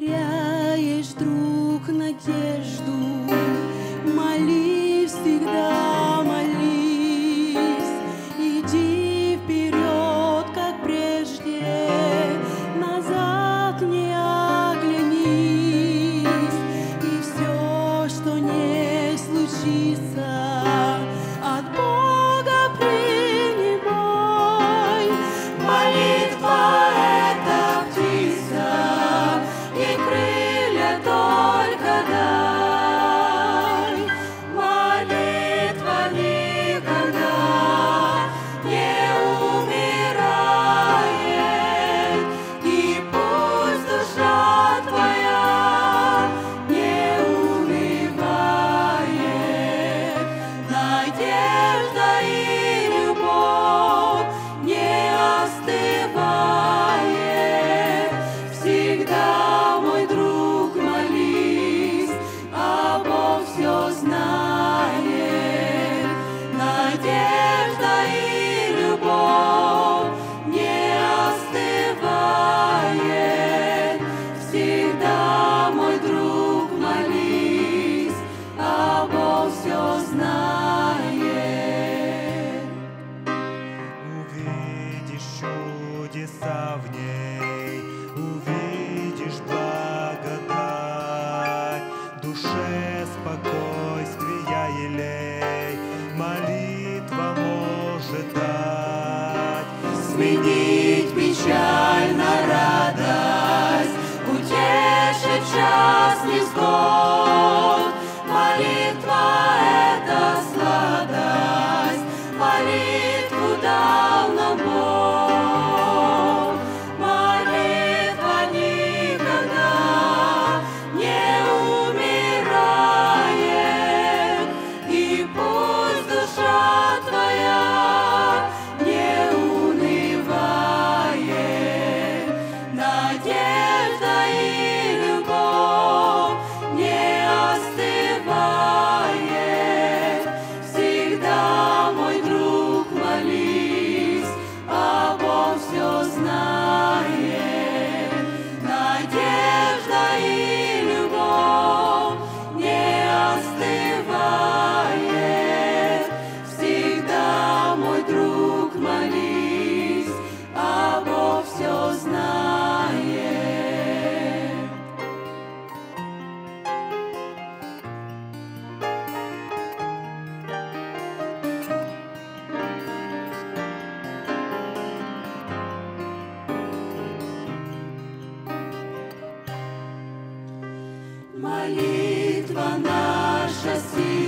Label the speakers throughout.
Speaker 1: теряешь, друг, надежду.
Speaker 2: Сменить печаль на радость, Утешит час невзгод. yeah. Молитва наша сила.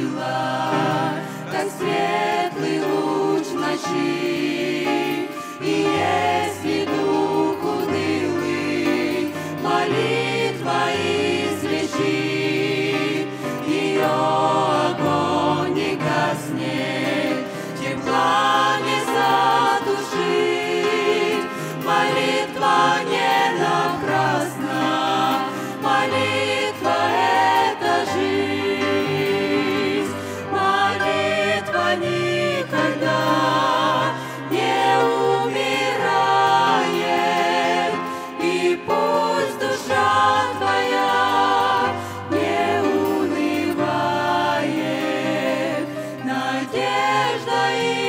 Speaker 2: надежда и